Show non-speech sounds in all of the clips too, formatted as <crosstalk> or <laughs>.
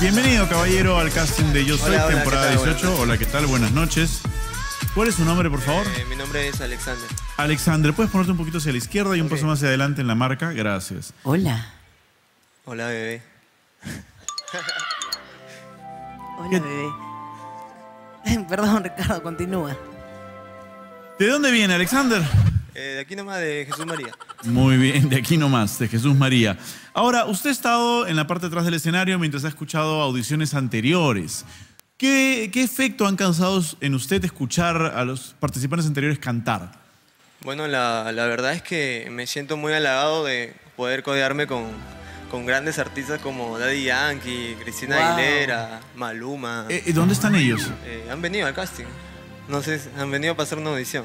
Bienvenido, caballero, al casting de Yo Soy, Hola, hola, temporada ¿qué tal? 18. Hola, ¿qué tal? Buenas noches. ¿Cuál es su nombre, por favor? Eh, mi nombre es Alexander. Alexander, ¿puedes ponerte un poquito hacia la izquierda y un paso más hacia adelante en la marca? Gracias. Hola. Hola, bebé. <laughs> Hola, bebé. <laughs> Perdón, Ricardo, continúa. ¿De dónde viene, Alexander? Eh, de aquí nomás de Jesús María. Muy bien, de aquí nomás, de Jesús María. Ahora, usted ha estado en la parte de atrás del escenario mientras ha escuchado audiciones anteriores. ¿Qué, qué efecto han causado en usted escuchar a los participantes anteriores cantar? Bueno, la, la verdad es que me siento muy halagado de poder codearme con, con grandes artistas como Daddy Yankee, Cristina Wow. Aguilera, Maluma. Eh, eh, ¿Dónde están ellos? Eh, han venido al casting. No sé, han venido a pasar una audición.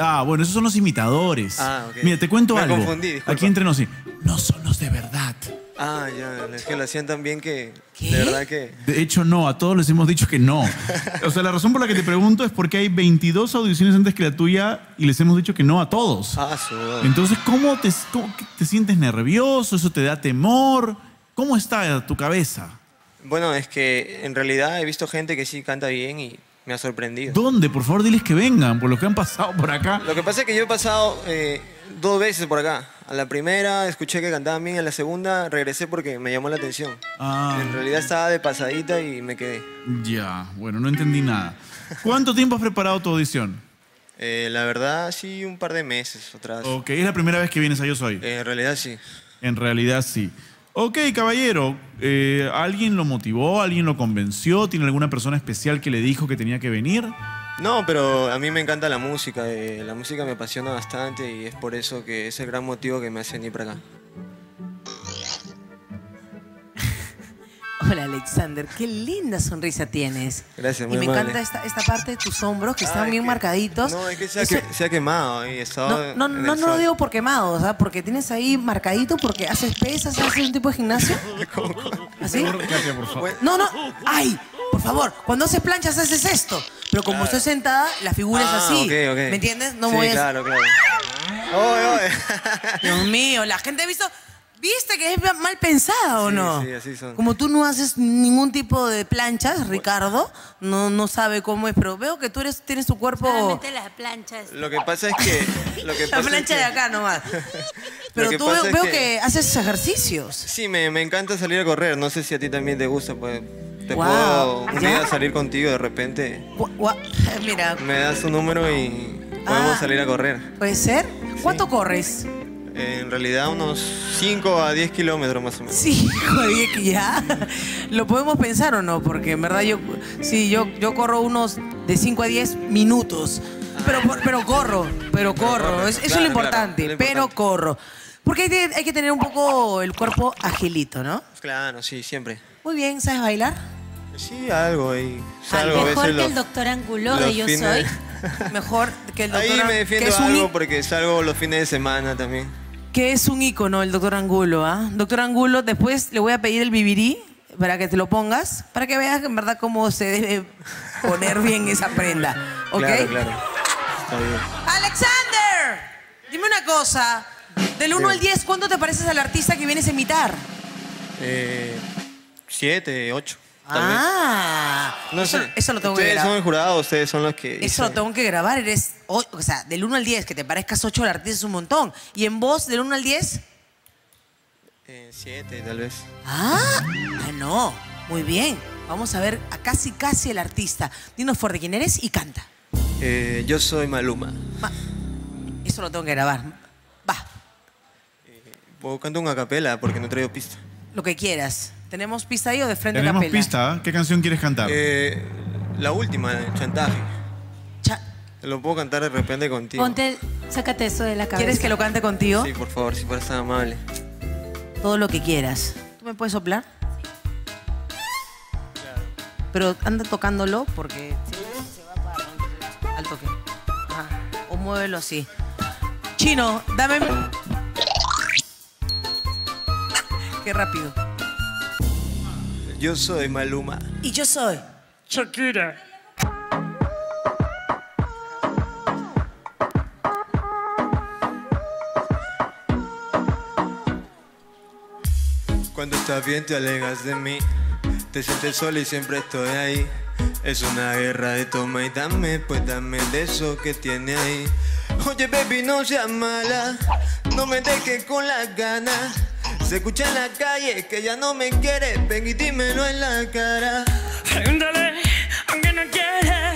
Ah, bueno, esos son los imitadores. Ah, ok. Mira, te cuento Me algo. confundí, disculpa. Aquí entre nos, sí. No son los de verdad. Ah, ya, es que lo hacían tan bien que ¿Qué? de verdad que... De hecho, no, a todos les hemos dicho que no. <laughs> O sea, la razón por la que te pregunto es porque hay 22 audiciones antes que la tuya y les hemos dicho que no a todos. Ah, su... Entonces, ¿cómo te, cómo que te sientes nervioso? ¿Eso te da temor? ¿Cómo está tu cabeza? Bueno, es que en realidad he visto gente que sí canta bien y me ha sorprendido. ¿Dónde? Por favor, diles que vengan, por lo que han pasado por acá. Lo que pasa es que yo he pasado eh, dos veces por acá. A la primera escuché que cantaban bien, a la segunda regresé porque me llamó la atención. Ah, En realidad estaba de pasadita y me quedé. ya, bueno, no entendí nada. ¿Cuánto tiempo has preparado tu audición? Eh, la verdad, sí, un par de meses atrás. Ok, es la primera vez que vienes a Yo Soy. Eh, en realidad, sí. En realidad sí. Ok, caballero, eh, ¿alguien lo motivó? ¿Alguien lo convenció? ¿Tiene alguna persona especial que le dijo que tenía que venir? No, pero a mí me encanta la música. eh, la música me apasiona bastante y es por eso que es el gran motivo que me hace venir para acá. Alexander. Qué linda sonrisa tienes. Gracias, Y muy me amable. encanta esta, esta parte de tus hombros que están Ay, bien que- marcaditos. No, es que se ha, Eso- que- se ha quemado. y no, no, no, lo digo por quemado, o sea, porque tienes ahí marcadito porque haces pesas, haces un tipo de gimnasio. <laughs> ¿Así? Katia, por favor. No, no. ¡Ay! Por favor, cuando haces planchas haces esto. Pero como estoy sentada, la figura es Ah, así. ok, ok. ¿Me entiendes? No sí, voy a. claro, claro. Oye, oye. Dios mío, la gente ha visto. ¿Viste que es mal pensada o Sí, no? sí, así son. Como tú no haces ningún tipo de planchas, Ricardo, no, no sabe cómo es, pero veo que tú eres, tienes tu cuerpo. Solamente las planchas. Lo que pasa es que. Lo que <laughs> La pasa es plancha que- de acá nomás. <laughs> Pero que tú pasa veo, es veo que- que... haces ejercicios. Sí, me, me encanta salir a correr. No sé si a ti también te gusta. Pues, te Wow, puedo un ¿ya? día salir contigo de repente. Mira, Me das un número y podemos Ah. salir a correr. ¿puede ser? ¿Cuánto corres? En realidad, unos 5 a 10 kilómetros más o menos. Sí, joder, que ya. ¿Lo podemos pensar o no? Porque en verdad yo, sí, yo, yo corro unos de 5 a 10 minutos. Pero, pero corro, pero corro. corre, Es- eso es lo importante, claro, lo pero corro. Porque hay, que- hay que tener un poco el cuerpo agilito, ¿no? Claro, sí, siempre. Muy bien, ¿sabes bailar? Sí, algo ahí. Salgo a Mejor que los- el doctor Angulo de Yo fines- Soy. <laughs> Mejor que el doctor Ahí me defiendo un algo porque salgo los fines de semana también. Que es un ícono el doctor Angulo, ¿ah? Doctor Angulo, después le voy a pedir el bibirí para que te lo pongas, para que veas en verdad cómo se debe poner bien esa prenda, <laughs> ¿ok? Claro, claro. Está bien. Alexander, dime una cosa. Del 1 al 10, ¿cuánto te pareces al artista que vienes a imitar? Eh, siete, ocho. Ah, No eso, sé. eso lo tengo que Ustedes son grabar. el jurado, ustedes son los que. Eso lo tengo que grabar. Eres, o, o sea, del 1 al 10, que te parezcas 8 al artista es un montón. ¿Y en voz, del 1 al 10? Eh, siete, tal vez. Ah, ah, no. Muy bien. Vamos a ver a casi, casi el artista. Dinos fuerte quién eres y canta. Eh, yo soy Maluma. Va. Eso lo tengo que grabar. Va, Puedo cantar una capela porque no traigo pista. lo que quieras. ¿Tenemos pista ahí o de frente a Tenemos capela? pista. ¿eh? ¿Qué canción quieres cantar? Eh, la última, el chantaje. Cha- Te lo puedo cantar de repente contigo. Ponte, sácate eso de la cabeza. ¿Quieres que lo cante contigo? Sí, por favor, si fueras tan amable. Todo lo que quieras. ¿Tú me puedes soplar? Pero anda tocándolo porque se va para al toque. Ajá. O muévelo así. Chino, dame. <laughs> Qué rápido. Yo soy Maluma. Y yo soy. Shakira. Cuando estás bien te alegas de mí. Te sientes sola y siempre estoy ahí. Es una guerra de toma y dame, pues dame de eso que tiene ahí. Oye, baby, no seas mala, no me dejes con las ganas. Se escucha en la calle que ya no me quieres, ven y dímelo en la cara. Pregúntale, aunque no quiera,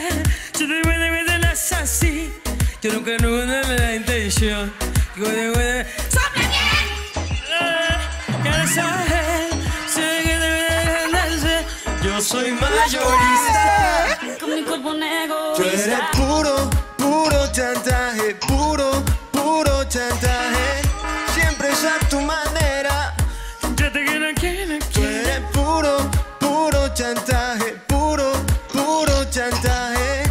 si te puede ver de las así. Yo nunca no me la intención. Puede, puede. ¡Sopla bien! ¿Quieres saber? Si que debe darse. Yo soy mayorista. Con mi cuerpo negro. Tú eres puro, puro chantaje, Tú eres puro, puro chantaje, puro, puro chantaje.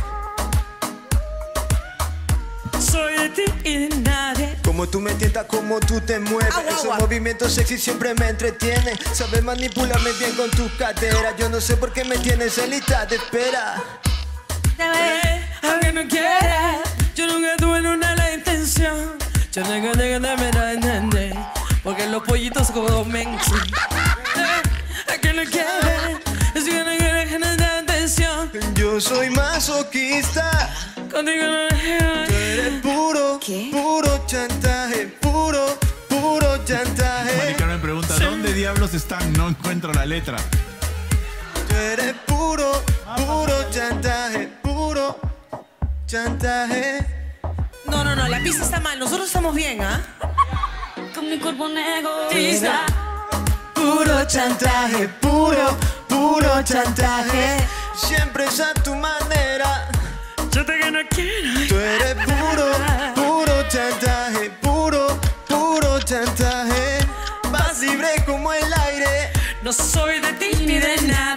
Soy de ti y de nadie. Como tú me tientas, como tú te mueves. Agua, Esos agua. movimientos sexy siempre me entretienen. Sabes manipularme bien con tus caderas. Yo no sé por qué me tienes en lista de espera. Aunque no quiera, yo nunca tuve una la intención. Yo darme la entender. Porque los pollitos comen. Aunque no quiera, es que no quiero que no dé atención. Yo soy masoquista. Contigo no Tú eres puro, puro chantaje, puro, puro chantaje. Carmen pregunta, ¿dónde diablos están? No encuentro la letra. Tú eres puro, puro chantaje, puro chantaje. No, no, no, la pista está mal. Nosotros estamos bien, ¿ah? Con mi cuerpo negro. Puro chantaje, puro, puro chantaje. Siempre es a tu manera. Yo te que no quiero. Tú eres puro, puro chantaje, puro, puro chantaje. Vas libre como el aire. No soy de ti ni de nadie.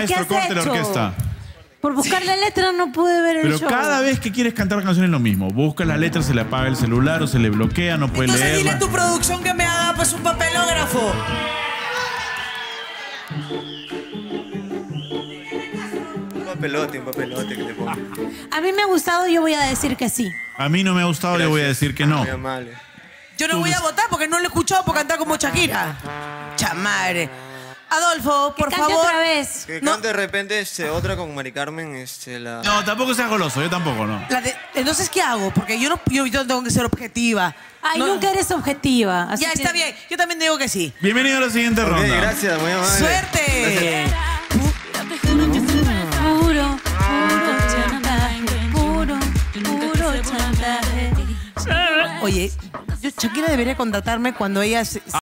Maestro, ¿Qué has corte la hecho? orquesta. Por buscar la letra no pude ver el Pero show. cada vez que quieres cantar canciones es lo mismo. Busca la letra, se le apaga el celular o se le bloquea, no puede Entonces dile a tu producción que me haga pues un papelógrafo. Un papelote, un papelote que te pongo. A mí me ha gustado, yo voy a decir que sí. A mí no me ha gustado, le voy a decir que no. Muy amable. Yo no voy a votar porque no lo he escuchado por cantar como Shakira. Chamadre. Adolfo, por Cante favor. otra vez. Que No. cante de repente este, otra con Mari Carmen, este, la... No, tampoco seas goloso, yo tampoco, no. La de- entonces, ¿qué hago? Porque yo no yo, yo tengo que ser objetiva. Ay, No- nunca eres objetiva. así Ya, que- está bien. Yo también digo que sí. Bienvenido a la siguiente Ok, ronda. gracias, muy amable. ¡Suerte! Puro, puro chantaje. Puro, puro chantaje. Oye, yo- Shakira debería contratarme cuando ella se, se